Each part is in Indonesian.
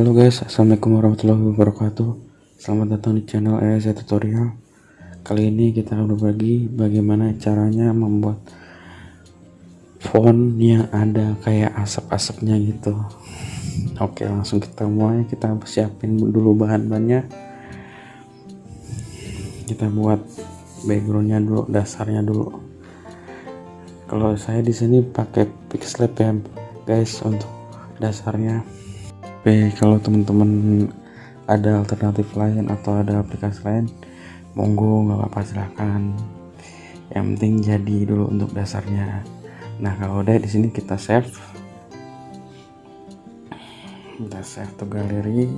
Halo guys, assalamualaikum warahmatullahi wabarakatuh. Selamat datang di channel ESA Tutorial. Kali ini kita akan berbagi bagaimana caranya membuat font yang ada kayak asap-asapnya gitu. Oke, langsung kita mulai. Kita siapin dulu bahan-bahannya. Kita buat backgroundnya dulu, dasarnya dulu. Kalau saya di sini pakai Pixlab ya, guys, untuk dasarnya tapi kalau teman-teman ada alternatif lain atau ada aplikasi lain monggo nggak apa-apa silahkan. Yang penting jadi dulu untuk dasarnya. Nah kalau udah di sini kita save. Kita save to galeri.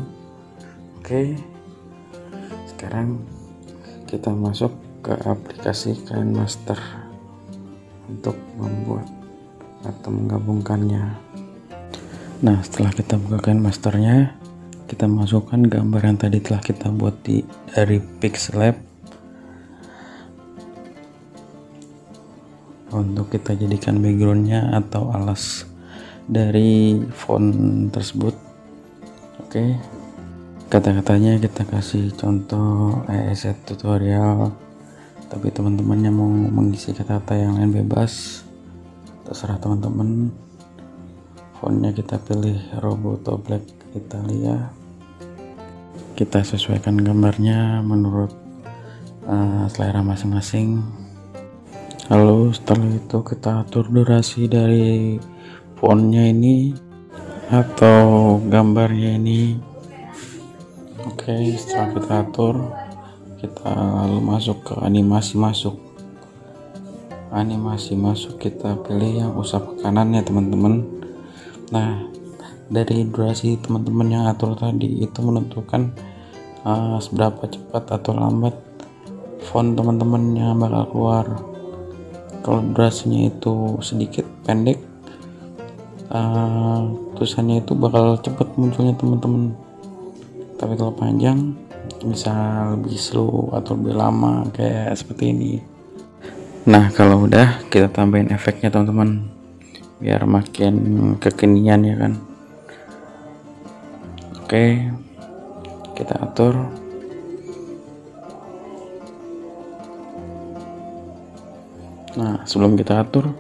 Oke. Sekarang kita masuk ke aplikasi Kain Master untuk membuat atau menggabungkannya Nah setelah kita bukakan masternya kita masukkan gambar yang tadi telah kita buat di dari Pixlab untuk kita jadikan backgroundnya atau alas dari font tersebut. Oke. Kata-katanya kita kasih contoh ESET tutorial. Tapi teman-temannya mau mengisi kata-kata yang lain bebas. Terserah teman-teman fontnya kita pilih Roboto Black Italia. Kita sesuaikan gambarnya menurut uh, selera masing-masing. Lalu setelah itu kita atur durasi dari fontnya ini atau gambarnya ini. Oke setelah kita atur kita lalu masuk ke animasi masuk. Animasi masuk kita pilih yang usap ke kanan ya teman-teman nah dari durasi teman-teman yang atur tadi itu menentukan uh, seberapa cepat atau lambat font teman-temannya bakal keluar. Kalau durasinya itu sedikit pendek uh, tulisannya itu bakal cepat munculnya teman-teman. Tapi kalau panjang bisa lebih slow atau lebih lama kayak seperti ini. Nah kalau udah kita tambahin efeknya teman-teman biar makin kekinian ya kan? Oke kita atur. Nah sebelum kita atur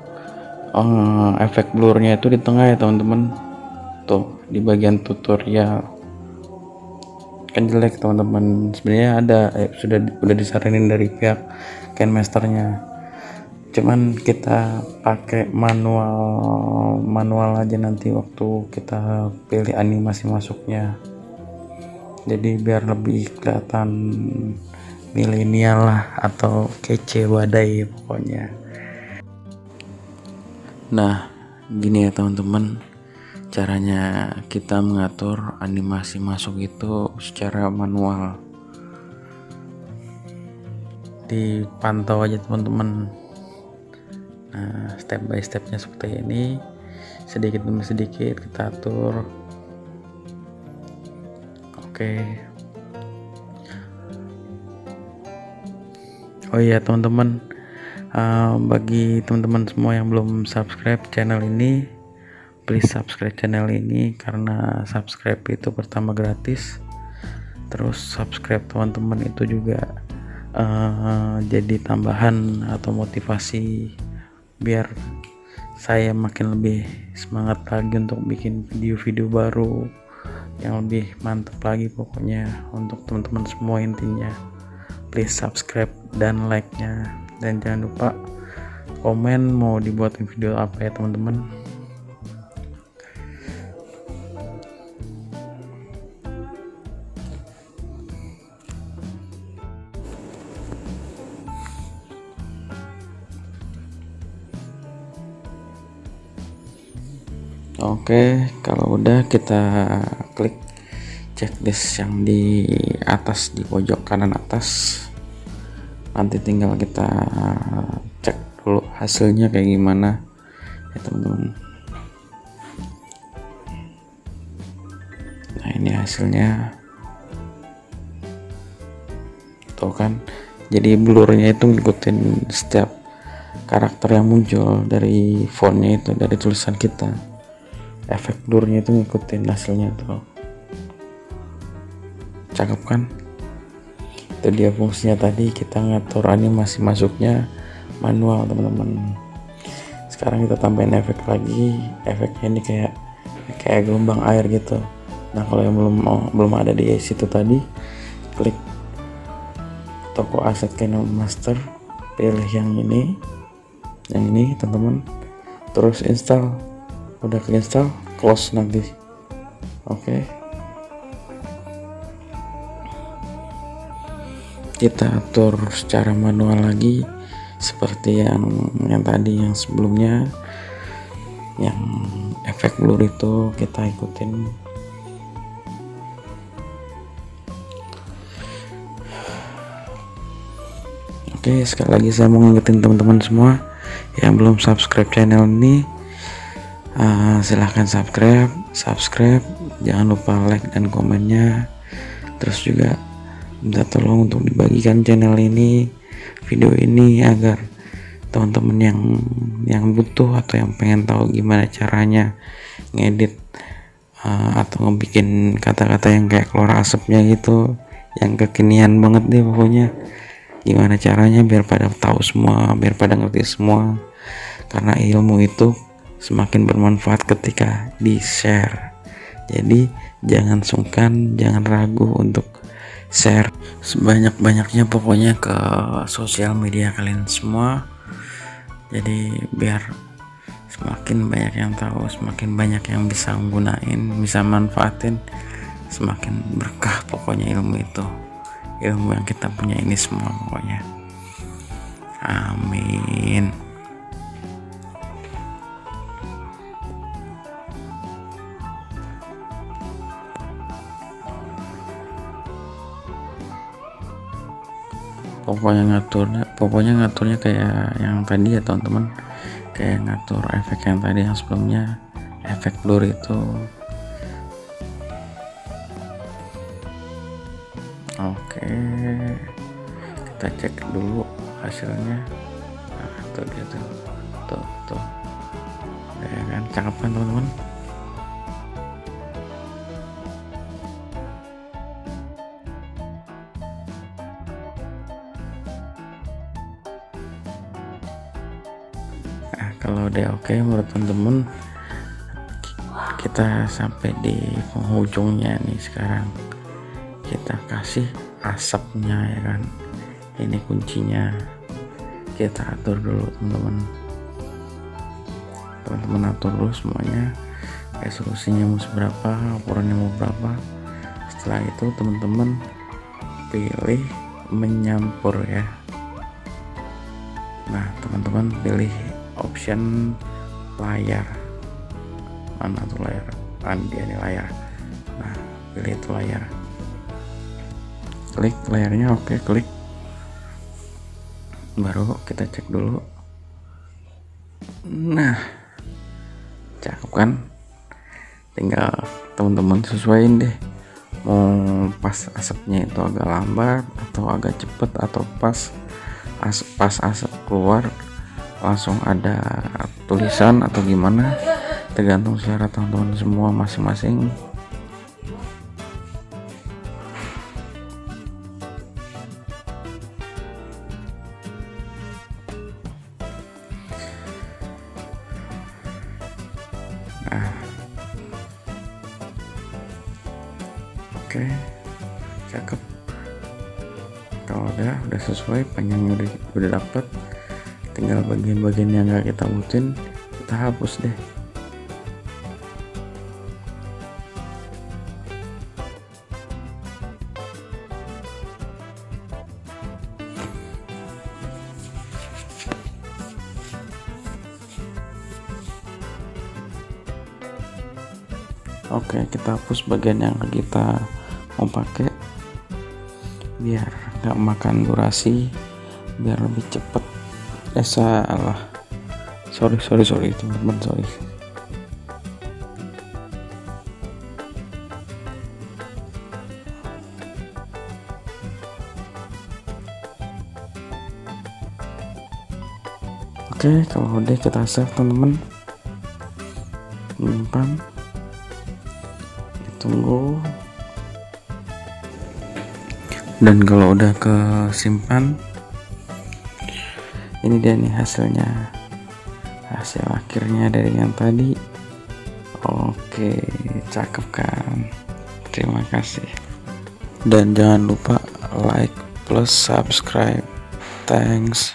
uh, efek blurnya itu di tengah ya teman-teman. Tuh di bagian tutorial. Kan jelek teman-teman. Sebenarnya ada eh, sudah udah disaranin dari pihak Kenmasternya cuman kita pakai manual manual aja nanti waktu kita pilih animasi masuknya. Jadi biar lebih kelihatan milenial lah atau kece wadai pokoknya. Nah gini ya teman-teman caranya kita mengatur animasi masuk itu secara manual. Dipantau aja teman-teman nah step by stepnya seperti ini. Sedikit demi sedikit kita atur. Oke. Oh iya teman-teman. Uh, bagi teman-teman semua yang belum subscribe channel ini please subscribe channel ini karena subscribe itu pertama gratis. Terus subscribe teman-teman itu juga uh, jadi tambahan atau motivasi biar saya makin lebih semangat lagi untuk bikin video-video baru yang lebih mantap lagi pokoknya untuk teman-teman semua intinya. Please subscribe dan like nya dan jangan lupa komen mau dibuatin video apa ya teman-teman Oke, kalau udah kita klik checklist yang di atas di pojok kanan atas. Nanti tinggal kita cek dulu hasilnya kayak gimana ya teman-teman. Nah, ini hasilnya. Tuh kan. Jadi blurnya itu ngikutin setiap karakter yang muncul dari fontnya itu dari tulisan kita efek blurnya itu ngikutin hasilnya tuh. Cakep kan? Itu dia fungsinya tadi kita ngatur animasi masuknya manual teman-teman. Sekarang kita tambahin efek lagi efeknya ini kayak kayak gelombang air gitu. Nah kalau yang belum oh, belum ada di situ tadi klik toko aset Canon Master pilih yang ini yang ini teman-teman. Terus install udah klik install close nanti. Oke. Okay. kita atur secara manual lagi seperti yang yang tadi yang sebelumnya. Yang efek blur itu kita ikutin. Oke sekali lagi saya mau ngingetin teman-teman semua yang belum subscribe channel ini uh, silahkan subscribe subscribe. Jangan lupa like dan komennya. Terus juga minta tolong untuk dibagikan channel ini video ini agar teman-teman yang yang butuh atau yang pengen tahu gimana caranya ngedit uh, atau ngebikin kata-kata yang kayak keluar asapnya gitu yang kekinian banget deh pokoknya. Gimana caranya biar pada tahu semua biar pada ngerti semua. Karena ilmu itu semakin bermanfaat ketika di share jadi jangan sungkan jangan ragu untuk share sebanyak-banyaknya pokoknya ke sosial media kalian semua. Jadi biar semakin banyak yang tahu semakin banyak yang bisa menggunakan bisa manfaatin semakin berkah pokoknya ilmu itu. Ilmu yang kita punya ini semua pokoknya. Amin pokoknya ngaturnya pokoknya ngaturnya kayak yang tadi ya teman-teman. Kayak ngatur efek yang tadi yang sebelumnya efek blur itu. Oke kita cek dulu hasilnya. Nah tuh dia tuh. Tuh tuh. Ya kan cakep kan teman-teman kalau udah oke menurut teman-teman kita sampai di penghujungnya nih sekarang. Kita kasih asapnya ya kan. Ini kuncinya. Kita atur dulu teman-teman teman-teman atur dulu semuanya. Resolusinya mau seberapa ukurannya mau berapa. Setelah itu teman-teman pilih menyampur ya. Nah teman-teman pilih option layar. Mana tuh layar? Kan dia ini layar. Nah pilih itu layar. Klik layarnya oke klik. Baru kita cek dulu. Nah cakep kan? Tinggal teman-teman sesuaiin deh. Mau pas asapnya itu agak lambat atau agak cepet atau pas as pas asap keluar langsung ada tulisan atau gimana tergantung selera teman-teman semua masing-masing. Nah. Oke cakep. Kalau udah udah sesuai panjangnya udah udah dapet tinggal bagian-bagian yang gak kita butuhin kita hapus deh. Oke, kita hapus bagian yang kita mau pakai biar nggak makan durasi, biar lebih cepet eh salah sorry sorry sorry teman-teman sorry. Oke kalau udah kita save teman-teman. Menyimpan. Ditunggu. Dan kalau udah ke simpan ini dia nih hasilnya. Hasil akhirnya dari yang tadi. Oke cakep kan? Terima kasih. Dan jangan lupa like plus subscribe. Thanks